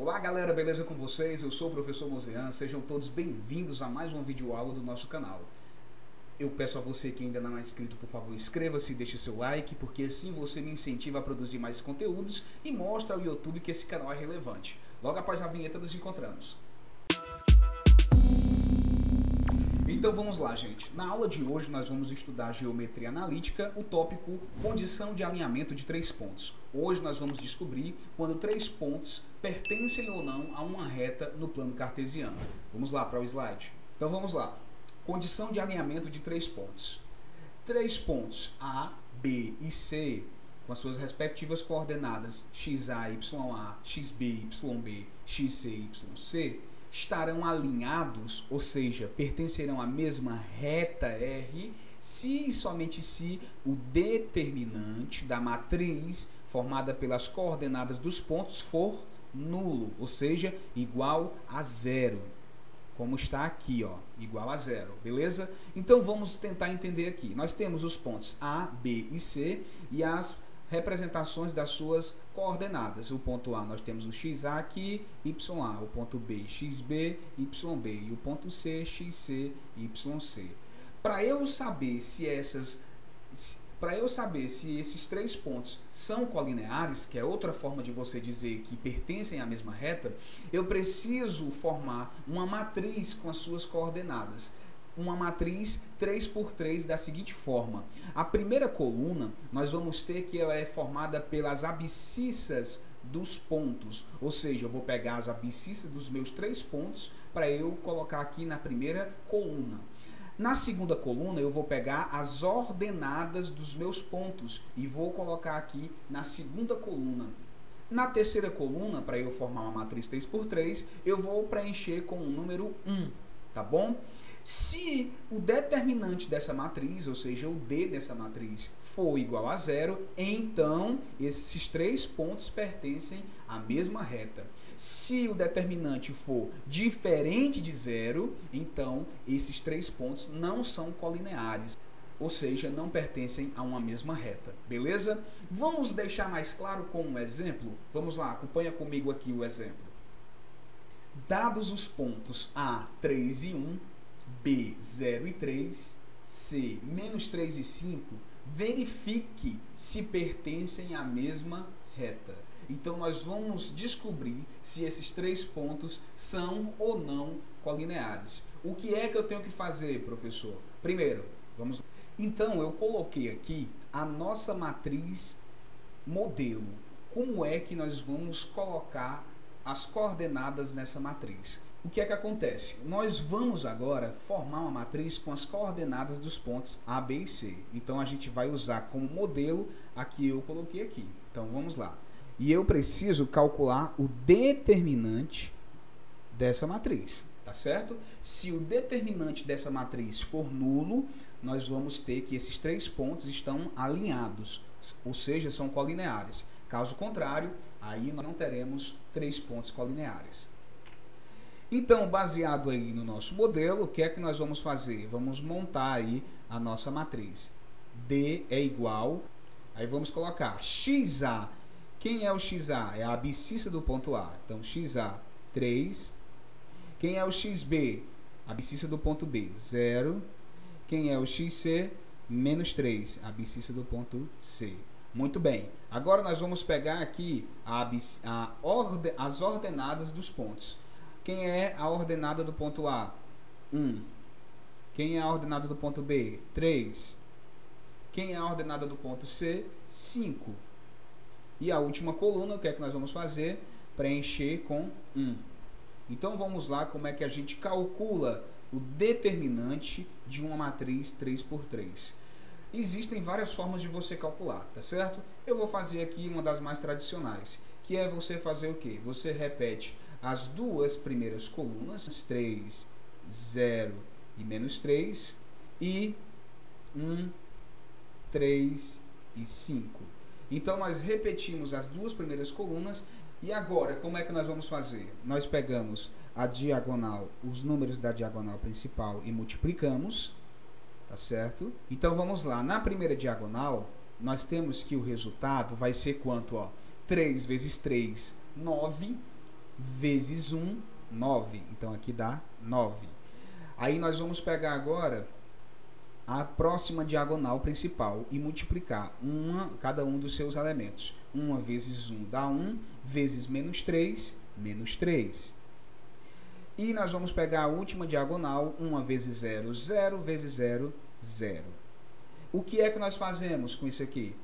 Olá galera, beleza com vocês? Eu sou o professor Mozean, sejam todos bem-vindos a mais uma videoaula do nosso canal. Eu peço a você que ainda não é inscrito, por favor, inscreva-se e deixe seu like, porque assim você me incentiva a produzir mais conteúdos e mostra ao YouTube que esse canal é relevante. Logo após a vinheta nos encontramos. Então vamos lá, gente. Na aula de hoje nós vamos estudar geometria analítica, o tópico condição de alinhamento de três pontos. Hoje nós vamos descobrir quando três pontos pertencem ou não a uma reta no plano cartesiano. Vamos lá para o slide. Então vamos lá. Condição de alinhamento de três pontos. Três pontos A, B e C, com as suas respectivas coordenadas xa, ya, xb, yb, xc, yc, estarão alinhados, ou seja, pertencerão à mesma reta R, se e somente se o determinante da matriz formada pelas coordenadas dos pontos for nulo, ou seja, igual a zero como está aqui, ó, igual a zero, beleza? Então vamos tentar entender aqui. Nós temos os pontos A, B e C e as representações das suas coordenadas. O ponto A nós temos o XA aqui, YA, o ponto B, XB, YB e o ponto C, XC, YC. Para eu saber se essas para eu saber se esses três pontos são colineares, que é outra forma de você dizer que pertencem à mesma reta, eu preciso formar uma matriz com as suas coordenadas. Uma matriz 3 por 3 da seguinte forma. A primeira coluna, nós vamos ter que ela é formada pelas abscissas dos pontos, ou seja, eu vou pegar as abscissas dos meus três pontos para eu colocar aqui na primeira coluna. Na segunda coluna, eu vou pegar as ordenadas dos meus pontos e vou colocar aqui na segunda coluna. Na terceira coluna, para eu formar uma matriz 3 por 3 eu vou preencher com o número 1, tá bom? Se o determinante dessa matriz, ou seja, o D dessa matriz, for igual a zero, então esses três pontos pertencem à mesma reta. Se o determinante for diferente de zero, então esses três pontos não são colineares, ou seja, não pertencem a uma mesma reta. Beleza? Vamos deixar mais claro com um exemplo? Vamos lá, acompanha comigo aqui o exemplo. Dados os pontos A, 3 e 1, B, 0 e 3, C, menos 3 e 5, verifique se pertencem à mesma reta. Então nós vamos descobrir se esses três pontos são ou não colineares. O que é que eu tenho que fazer, professor? Primeiro, vamos. Então eu coloquei aqui a nossa matriz modelo. Como é que nós vamos colocar as coordenadas nessa matriz? O que é que acontece? Nós vamos agora formar uma matriz com as coordenadas dos pontos A, B e C. Então a gente vai usar como modelo aqui eu coloquei aqui. Então vamos lá e eu preciso calcular o determinante dessa matriz, tá certo? Se o determinante dessa matriz for nulo, nós vamos ter que esses três pontos estão alinhados, ou seja, são colineares. Caso contrário, aí nós não teremos três pontos colineares. Então, baseado aí no nosso modelo, o que é que nós vamos fazer? Vamos montar aí a nossa matriz. D é igual, aí vamos colocar XA quem é o XA? É a abscissa do ponto A. Então, XA, 3. Quem é o XB? A abscissa do ponto B, 0. Quem é o XC? Menos 3, a abscissa do ponto C. Muito bem. Agora nós vamos pegar aqui a, a orde, as ordenadas dos pontos. Quem é a ordenada do ponto A? 1. Quem é a ordenada do ponto B? 3. Quem é a ordenada do ponto C? 5. E a última coluna, o que é que nós vamos fazer? Preencher com 1. Então vamos lá como é que a gente calcula o determinante de uma matriz 3 por 3. Existem várias formas de você calcular, tá certo? Eu vou fazer aqui uma das mais tradicionais, que é você fazer o quê? Você repete as duas primeiras colunas, 3, 0 e menos 3, e 1, 3 e 5. Então nós repetimos as duas primeiras colunas e agora como é que nós vamos fazer? Nós pegamos a diagonal, os números da diagonal principal e multiplicamos, tá certo? Então vamos lá, na primeira diagonal nós temos que o resultado vai ser quanto? Ó? 3 vezes 3, 9, vezes 1, 9. Então aqui dá 9. Aí nós vamos pegar agora a próxima diagonal principal e multiplicar uma, cada um dos seus elementos. 1 vezes 1 dá 1, vezes menos 3, menos 3. E nós vamos pegar a última diagonal, 1 vezes 0, 0 vezes 0, 0. O que é que nós fazemos com isso aqui?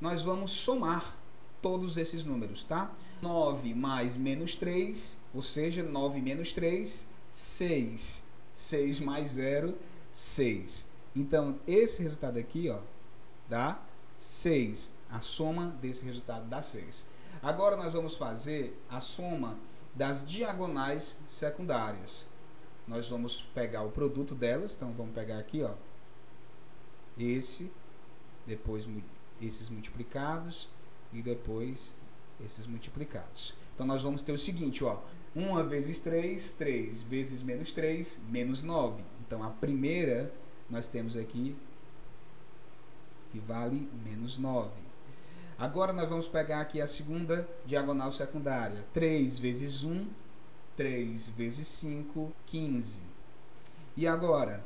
Nós vamos somar todos esses números, tá? 9 mais menos 3, ou seja, 9 menos 3, 6. 6 mais 0, 6. Então, esse resultado aqui, ó, dá 6. A soma desse resultado dá 6. Agora nós vamos fazer a soma das diagonais secundárias. Nós vamos pegar o produto delas, então vamos pegar aqui, ó, esse, depois esses multiplicados e depois esses multiplicados. Então nós vamos ter o seguinte, ó, 1 vezes 3, 3 vezes menos 3, menos 9. Então a primeira nós temos aqui que vale menos 9. Agora nós vamos pegar aqui a segunda diagonal secundária. 3 vezes 1, 3 vezes 5, 15. E agora,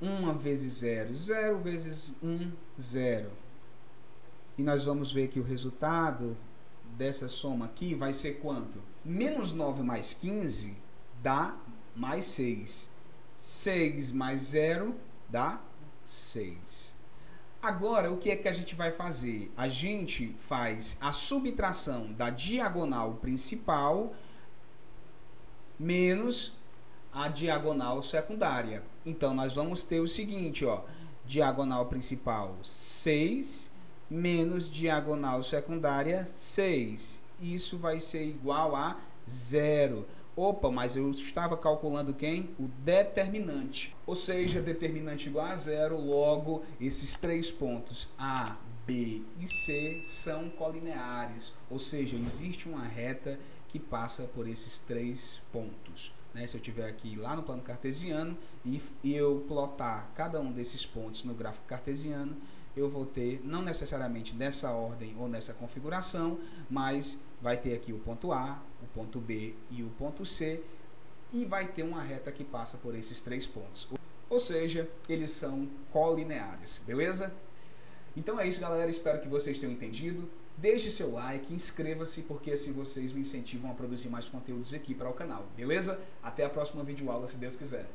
1 vezes 0, 0 vezes 1, 0. E nós vamos ver que o resultado dessa soma aqui vai ser quanto? Menos 9 mais 15 dá mais 6. 6 mais 0 dá 6. Agora, o que é que a gente vai fazer? A gente faz a subtração da diagonal principal menos a diagonal secundária. Então, nós vamos ter o seguinte, ó, diagonal principal 6 menos diagonal secundária 6. Isso vai ser igual a zero. Opa, mas eu estava calculando quem? O determinante. Ou seja, determinante igual a zero, logo esses três pontos A, B e C são colineares. Ou seja, existe uma reta que passa por esses três pontos. Né? Se eu tiver aqui lá no plano cartesiano e, e eu plotar cada um desses pontos no gráfico cartesiano, eu vou ter, não necessariamente nessa ordem ou nessa configuração, mas vai ter aqui o ponto A, o ponto B e o ponto C, e vai ter uma reta que passa por esses três pontos. Ou seja, eles são colineares, beleza? Então é isso, galera. Espero que vocês tenham entendido. Deixe seu like, inscreva-se, porque assim vocês me incentivam a produzir mais conteúdos aqui para o canal, beleza? Até a próxima videoaula, se Deus quiser.